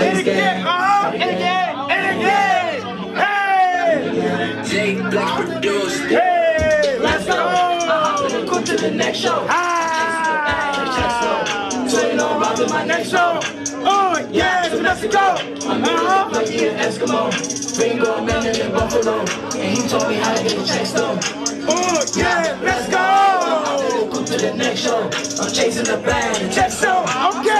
And again, oh, and again, and again. Hey! Take Black produced. Hey! Let's go. Uh-huh. I'm going to the next show. Ah! Turn on Robin, my next show. Oh, yes, let's go. I'm uh-huh. like an Eskimo. Ringo, man, and in Buffalo. And he told me how to get the check stone. Oh, yeah, let's go. I'm going to the next show. I'm chasing the bag. Check stone, okay.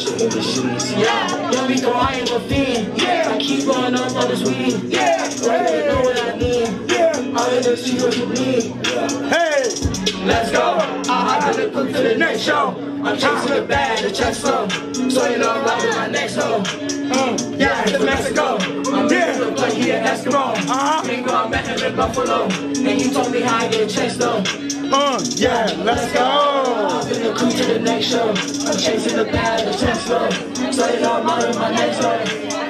shit in the sheets. Yeah, Wrico, I ain't a fiend. Yeah, I keep going up on this weed. Yeah, Right, you know what I need. yeah, I'm in the street what you need. hey. Let's go. I hop in the to the next show. I'm chasing the bag, the chest flow. So you know I'm rocking my next show. Mm, yeah, to Mexico. I'm Yeah, yeah. like he an Eskimo. Uh-huh. Bingo, I met him in Buffalo. And he told me how I get checks though. uh, yeah, let's go. I'm the crew to the next show. I'm chasing the bag, flow. So you know I'm out my next show.